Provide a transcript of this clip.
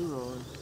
You're.